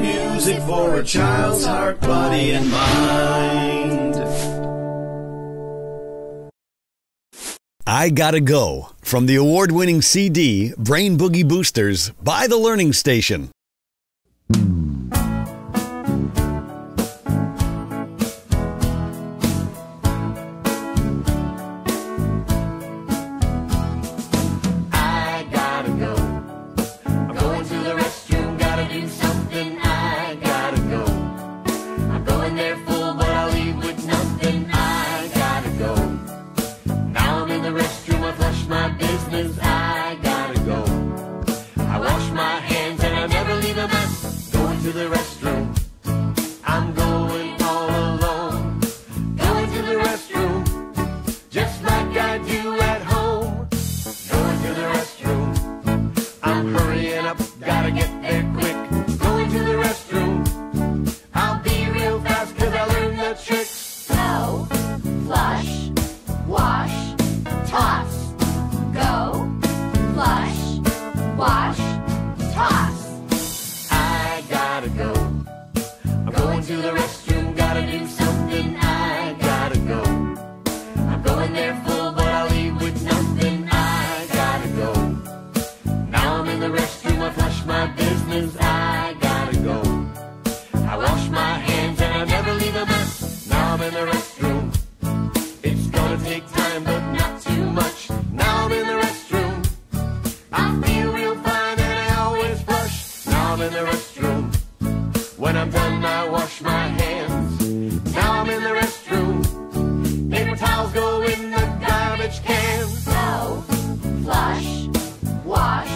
music for a child's heart, body, and mind. I Gotta Go from the award winning CD Brain Boogie Boosters by The Learning Station. Gotta get there quick. Going to the restroom. I'll be real fast cause I learned the tricks. Go, flush, wash, toss. Go, flush, wash, I'm in the restroom. When I'm done, I wash my hands. Now I'm in the restroom. Paper towels go in the garbage can. Go, flush, wash,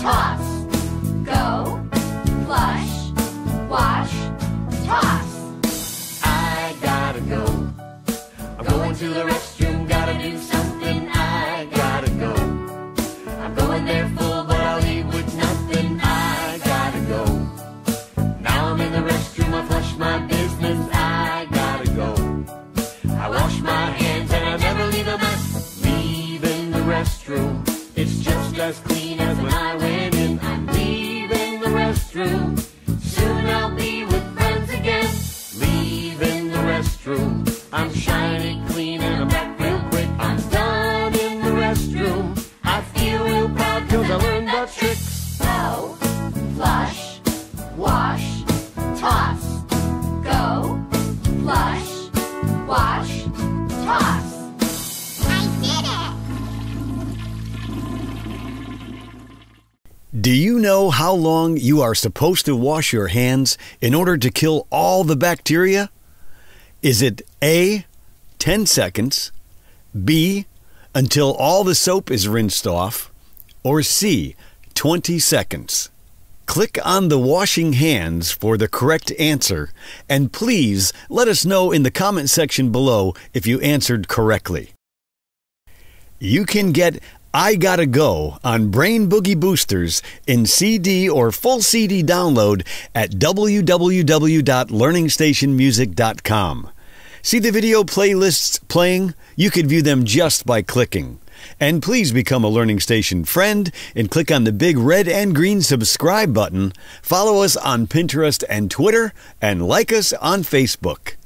toss. Go, flush, wash, toss. I gotta go. I'm going to the restroom, restroom, it's just as clean as when I went in. I'm leaving the restroom. Soon I'll be with friends again. Leaving the restroom, I'm shiny clean and I'm back real quick. I'm done in the restroom. I feel real proud cause I learned the tricks. Go, flush, wash, toss. Do you know how long you are supposed to wash your hands in order to kill all the bacteria? Is it A, 10 seconds, B, until all the soap is rinsed off, or C, 20 seconds? Click on the washing hands for the correct answer, and please let us know in the comment section below if you answered correctly. You can get I Gotta Go on Brain Boogie Boosters in CD or full CD download at www.learningstationmusic.com. See the video playlists playing? You can view them just by clicking. And please become a Learning Station friend and click on the big red and green subscribe button. Follow us on Pinterest and Twitter and like us on Facebook.